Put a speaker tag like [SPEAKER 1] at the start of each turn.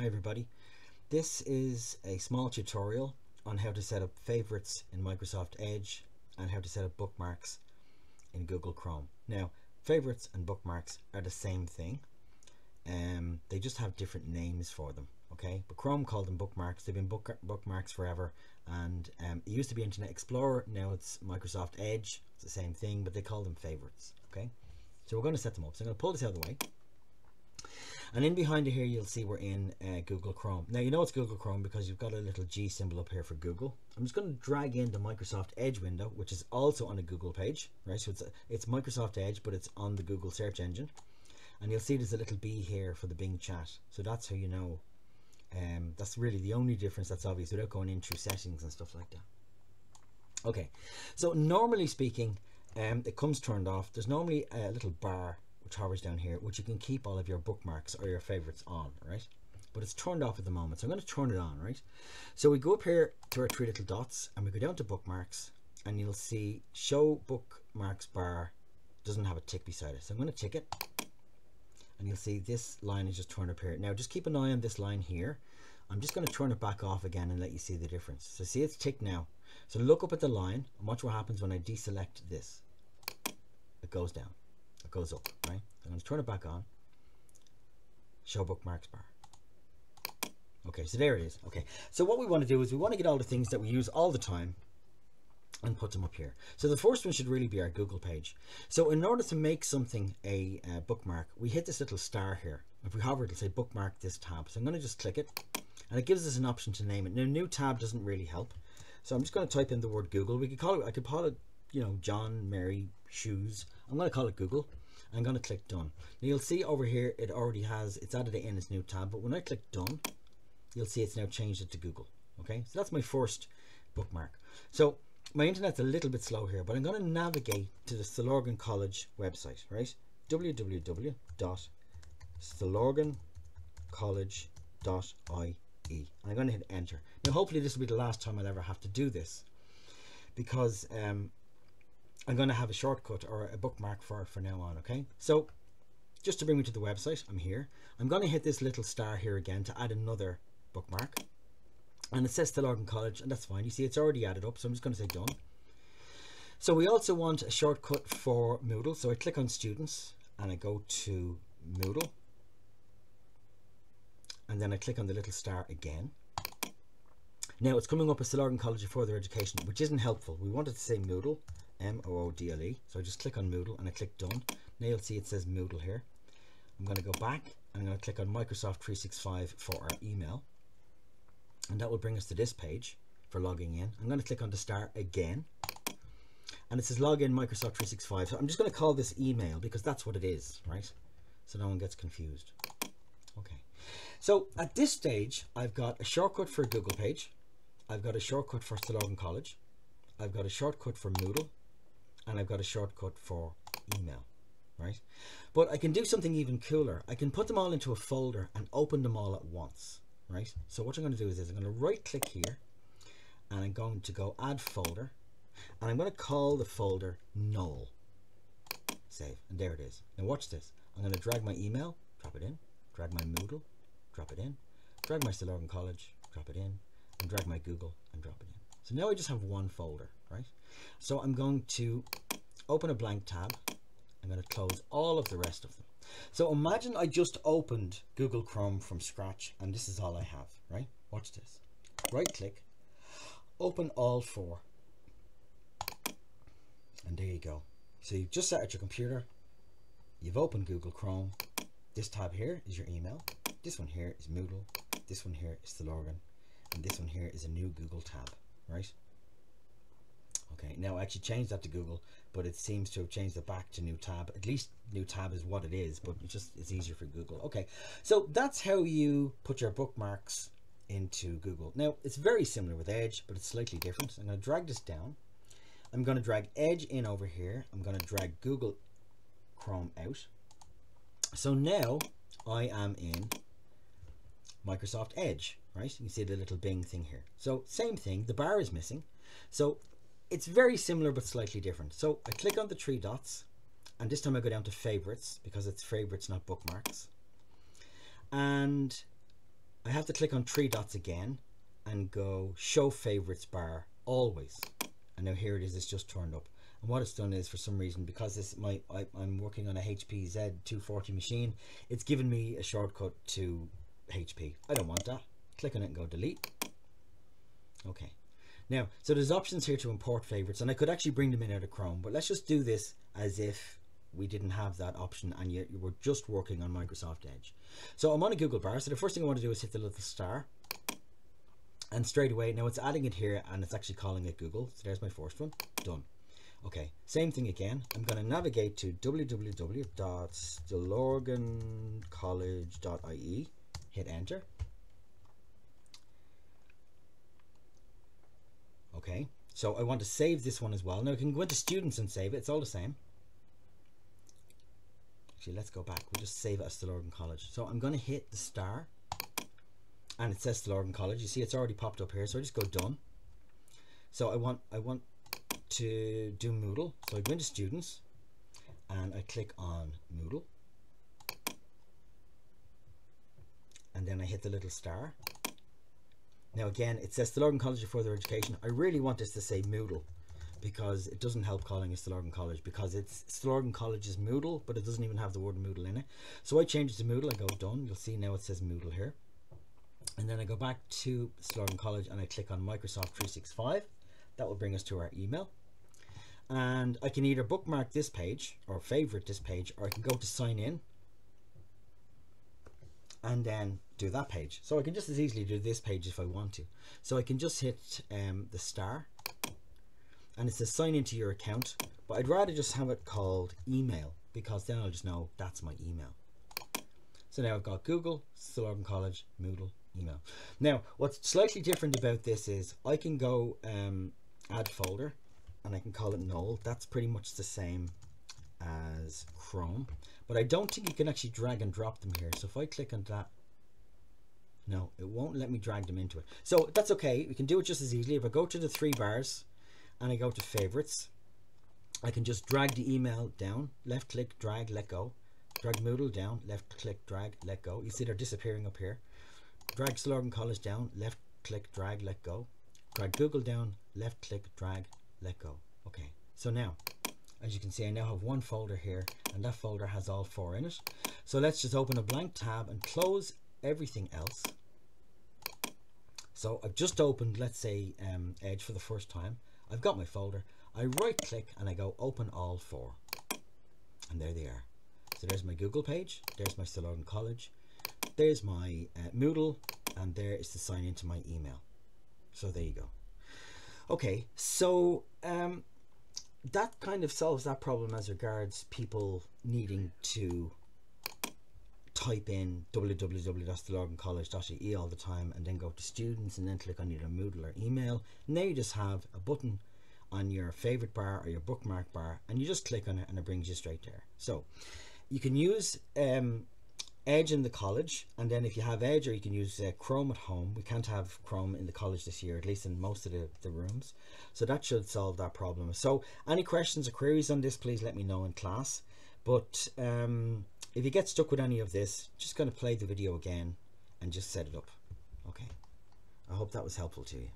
[SPEAKER 1] Hi everybody. This is a small tutorial on how to set up favorites in Microsoft Edge and how to set up bookmarks in Google Chrome. Now, favorites and bookmarks are the same thing. Um, they just have different names for them. Okay, but Chrome called them bookmarks. They've been book bookmarks forever, and um, it used to be Internet Explorer. Now it's Microsoft Edge. It's the same thing, but they call them favorites. Okay, so we're going to set them up. So I'm going to pull this out of the way. And in behind here, you'll see we're in uh, Google Chrome. Now, you know it's Google Chrome because you've got a little G symbol up here for Google. I'm just going to drag in the Microsoft Edge window, which is also on a Google page, right? So it's, it's Microsoft Edge, but it's on the Google search engine. And you'll see there's a little B here for the Bing chat. So that's how you know. Um, that's really the only difference that's obvious without going into settings and stuff like that. Okay, so normally speaking, um, it comes turned off. There's normally a little bar hovers down here, which you can keep all of your bookmarks or your favorites on, right? But it's turned off at the moment, so I'm going to turn it on, right? So we go up here to our three little dots and we go down to bookmarks and you'll see show bookmarks bar doesn't have a tick beside it. So I'm going to tick it and you'll see this line is just turned up here. Now just keep an eye on this line here. I'm just going to turn it back off again and let you see the difference. So see it's ticked now. So look up at the line and watch what happens when I deselect this. It goes down it goes up, right? I'm going to turn it back on. Show bookmarks bar. Okay, so there it is. Okay, so what we want to do is we want to get all the things that we use all the time and put them up here. So the first one should really be our Google page. So in order to make something a uh, bookmark, we hit this little star here. If we hover, it'll say bookmark this tab. So I'm going to just click it and it gives us an option to name it. Now, new tab doesn't really help. So I'm just going to type in the word Google. We could call it, I could call it, you know, John, Mary, shoes. I'm going to call it Google. I'm going to click done. Now you'll see over here it already has, it's added it in its new tab, but when I click done, you'll see it's now changed it to Google. Okay, so that's my first bookmark. So my internet's a little bit slow here, but I'm going to navigate to the Stillorgan College website, right? www.stillorgancollege.ie. I'm going to hit enter. Now hopefully this will be the last time I'll ever have to do this because um, I'm going to have a shortcut or a bookmark for it for now on okay? So just to bring me to the website I'm here. I'm going to hit this little star here again to add another bookmark. And it says Stillorgan College and that's fine. You see it's already added up so I'm just going to say done. So we also want a shortcut for Moodle. So I click on students and I go to Moodle. And then I click on the little star again. Now it's coming up as Stillorgan College of Further Education which isn't helpful. We wanted to say Moodle M-O-O-D-L-E. So I just click on Moodle and I click done. Now you'll see it says Moodle here. I'm going to go back and I'm going to click on Microsoft 365 for our email. And that will bring us to this page for logging in. I'm going to click on the star again. And it says login Microsoft 365. So I'm just going to call this email because that's what it is, right? So no one gets confused. Okay. So at this stage, I've got a shortcut for a Google page. I've got a shortcut for Stillorgan College. I've got a shortcut for Moodle and I've got a shortcut for email right? But I can do something even cooler. I can put them all into a folder and open them all at once right? So what I'm going to do is, is I'm going to right click here and I'm going to go add folder and I'm going to call the folder Noel. Save and there it is. Now watch this. I'm going to drag my email drop it in. Drag my Moodle drop it in. Drag my Stillorgan College drop it in. And drag my Google and drop it in. So now I just have one folder right so I'm going to open a blank tab. I'm going to close all of the rest of them. So imagine I just opened Google Chrome from scratch and this is all I have, right? Watch this. Right click, open all four. And there you go. So you've just set at your computer, you've opened Google Chrome. This tab here is your email. This one here is Moodle. This one here is Stillorgan. And this one here is a new Google tab, right? Okay, now I actually changed that to Google, but it seems to have changed it back to new tab. At least new tab is what it is, but it's just it's easier for Google. Okay, so that's how you put your bookmarks into Google. Now it's very similar with Edge, but it's slightly different. I'm going to drag this down. I'm going to drag Edge in over here. I'm going to drag Google Chrome out. So now I am in Microsoft Edge, right? You can see the little Bing thing here. So same thing, the bar is missing. So it's very similar but slightly different. So I click on the three dots and this time I go down to favorites because it's favorites not bookmarks. And I have to click on three dots again and go show favorites bar always. And now here it is it's just turned up. And what it's done is for some reason because this my I, am working on a HP Z240 machine it's given me a shortcut to HP I don't want that. Click on it and go delete. Okay now so there's options here to import favorites and I could actually bring them in out of Chrome but let's just do this as if we didn't have that option and yet you were just working on Microsoft Edge. So I'm on a Google bar so the first thing I want to do is hit the little star and straight away now it's adding it here and it's actually calling it Google so there's my first one done. Okay same thing again. I'm going to navigate to www.stillorgancollege.ie hit enter okay so I want to save this one as well. Now I can go into students and save it. It's all the same. Actually let's go back. We'll just save it as Stillorgan College. So I'm going to hit the star and it says Stillorgan College. You see it's already popped up here so I just go done. So I want I want to do Moodle. So I go into students and I click on Moodle. And then I hit the little star now again it says Stillorgan College of Further Education. I really want this to say Moodle because it doesn't help calling it Stillorgan College because it's Stillorgan College's Moodle but it doesn't even have the word Moodle in it. So I change it to Moodle I go done. You'll see now it says Moodle here. And then I go back to Stillorgan College and I click on Microsoft 365 that will bring us to our email. And I can either bookmark this page or favorite this page or I can go to sign in and then do that page so I can just as easily do this page if I want to so I can just hit um, the star and it says sign into your account but I'd rather just have it called email because then I'll just know that's my email so now I've got Google, Stillorgan College, Moodle, email. Now, what's slightly different about this is I can go um, add folder and I can call it Noel. That's pretty much the same as Chrome, but I don't think you can actually drag and drop them here. So if I click on that, no, it won't let me drag them into it. So that's okay. We can do it just as easily. If I go to the three bars and I go to favorites, I can just drag the email down, left click, drag, let go. Drag Moodle down, left click, drag, let go. You see they're disappearing up here drag Stillorgan College down, left click, drag, let go. Drag Google down, left click, drag, let go. Okay, so now, as you can see, I now have one folder here, and that folder has all four in it. So let's just open a blank tab and close everything else. So I've just opened, let's say, um, Edge for the first time. I've got my folder. I right click and I go open all four. And there they are. So there's my Google page, there's my Stillorgan College, there's my uh, Moodle and there is to sign into my email. So there you go. Okay, so um, that kind of solves that problem as regards people needing to type in www.stillorgancollege.ie all the time and then go to students and then click on either Moodle or email. Now you just have a button on your favorite bar or your bookmark bar and you just click on it and it brings you straight there. So you can use um, Edge in the college, and then if you have Edge or you can use uh, Chrome at home, we can't have Chrome in the college this year, at least in most of the, the rooms. So that should solve that problem. So any questions or queries on this, please let me know in class. But um, if you get stuck with any of this, just going to play the video again and just set it up. Okay. I hope that was helpful to you.